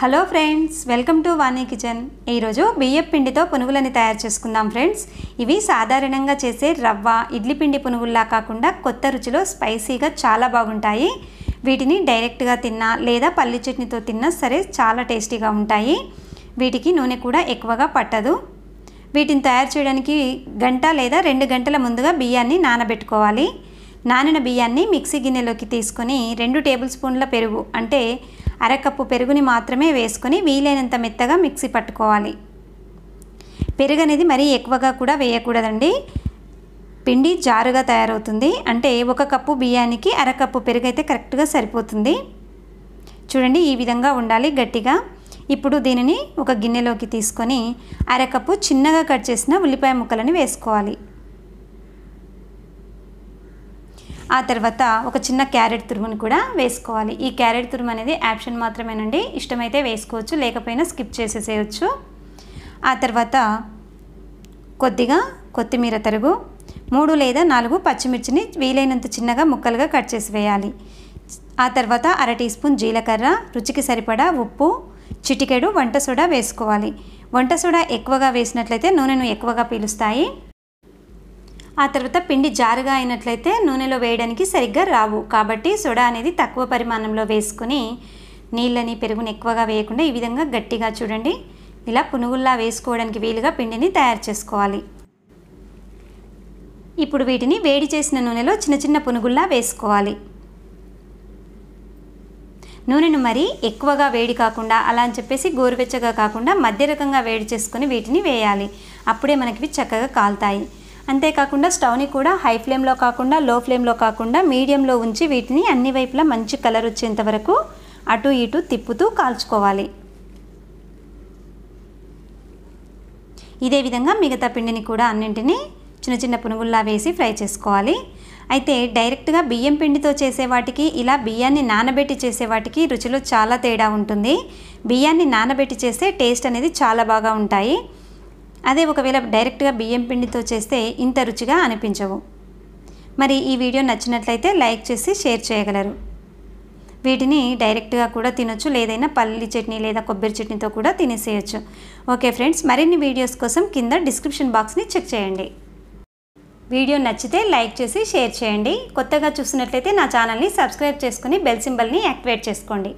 Hello friends welcome to Vani kitchen ఈరోజు బియ్యపు పిండితో పునుగులని తయారు చేసుకుందాం ఫ్రెండ్స్ ఇవి సాధారణంగా చేసే రవ్వ ఇడ్లీ పిండి పునుగుల్లా కాకుండా కొత్త రుచిలో స్పైసీగా చాలా బాగుంటాయి. వీటిని డైరెక్ట్గా తిన్నా లేదా పల్లి చట్నీతో తిన్నా సరే చాలా టేస్టీగా ఉంటాయి. వీటికి నూనె కూడా ఎక్కువగా పట్టదు. వీటిని తయారు చేయడానికి గంట లేదా రెండు గంటల ముందుగా బియ్యాన్ని నానబెట్టుకోవాలి. నానిన బియ్యాన్ని మిక్సీ గిన్నెలోకి తీసుకొని రెండు టేబుల్ స్పూన్ల పెరుగు అంటే అరకప్పు పెరుగుని మాత్రమే వేసుకొని వీలైనంత మెత్తగా మిక్సీ పట్టుకోవాలి. పెరుగు అనేది మరీ ఎక్కువగా కూడా వేయకూడదండి. పిండి జారుగా తయారవుతుంది. అంటే ఒక కప్పు బియ్యానికి అరకప్పు పెరుగు అయితే కరెక్ట్గా సరిపోతుంది. చూడండి ఈ విధంగా ఉండాలి గట్టిగా. ఇప్పుడు దీనిని ఒక గిన్నెలోకి తీసుకొని అరకప్పు చిన్నగా కట్ చేసిన ఉల్లిపాయ ముక్కలని వేసుకోవాలి. ఆ తర్వాత ఒక చిన్న క్యారెట్ తురుమును కూడా వేసుకోవాలి. ఈ క్యారెట్ తురుము అనేది ఆప్షన్ మాత్రమేనండి. ఇష్టమైతే వేసుకోవచ్చు లేకపోయినా స్కిప్ చేసేసేయచ్చు. ఆ తర్వాత కొద్దిగా కొత్తిమీర తరుగు మూడు లేదా నాలుగు పచ్చిమిర్చిని వీలైనంత చిన్నగా ముక్కలుగా కట్ చేసి వేయాలి. ఆ తర్వాత అర టీ స్పూన్ జీలకర్ర రుచికి సరిపడా ఉప్పు చిటికెడు వంట సోడా వేసుకోవాలి. వంట సోడా ఎక్కువగా వేసినట్లయితే నూనెను ఎక్కువగా పీలుస్తాయి. ఆ తర్వాత పిండి జారుగా అయినట్లయితే నూనెలో వేయడానికి సరిగ్గా రావు. కాబట్టి సోడా అనేది తక్కువ పరిమాణంలో వేసుకుని నీళ్ళని పెరుగుని ఎక్కువగా వేయకుండా ఈ విధంగా గట్టిగా చూడండి. ఇలా పునుగుల్లా వేసుకోవడానికి వీలుగా పిండిని తయారు చేసుకోవాలి. ఇప్పుడు వీటిని వేడి చేసిన నూనెలో చిన్న చిన్న పునుగుల్లా వేసుకోవాలి. నూనెను మరీ ఎక్కువగా వేడి కాకుండా అలా అని చెప్పేసి గోరువెచ్చగా కాకుండా మధ్య రకంగా వేడి చేసుకొని వీటిని వేయాలి. అప్పుడే మనకి చక్కగా కాలుతాయి. అంతేకాకుండా స్టవ్ని కూడా హై ఫ్లేమ్లో కాకుండా లో ఫ్లేమ్లో కాకుండా మీడియంలో ఉంచి వీటిని అన్ని వైపులా మంచి కలర్ వచ్చేంత వరకు అటు ఇటు తిప్పుతూ కాల్చుకోవాలి. ఇదే విధంగా మిగతా పిండిని కూడా అన్నింటినీ చిన్న చిన్న పునుగుల్లా వేసి ఫ్రై చేసుకోవాలి. అయితే డైరెక్ట్గా బియ్యం పిండితో చేసే వాటికి ఇలా బియ్యాన్ని నానబెట్టి చేసే వాటికి రుచిలో చాలా తేడా ఉంటుంది. బియ్యాన్ని నానబెట్టి చేస్తే టేస్ట్ అనేది చాలా బాగా ఉంటాయి. అదే ఒకవేళ డైరెక్ట్గా బియ్యం పిండితో చేస్తే ఇంత రుచిగా అనిపించవు. మరి ఈ వీడియో నచ్చినట్లయితే లైక్ చేసి షేర్ చేయగలరు. వీటిని డైరెక్ట్గా కూడా తినొచ్చు లేదైనా పల్లి చట్నీ లేదా కొబ్బరి చట్నీతో కూడా తినేసేయచ్చు. ఓకే ఫ్రెండ్స్ మరిన్ని వీడియోస్ కోసం కింద డిస్క్రిప్షన్ బాక్స్ని చెక్ చేయండి. వీడియో నచ్చితే లైక్ చేసి షేర్ చేయండి. కొత్తగా చూసినట్లయితే నా ఛానల్ని సబ్స్క్రైబ్ చేసుకుని బెల్ సింబల్ని యాక్టివేట్ చేసుకోండి.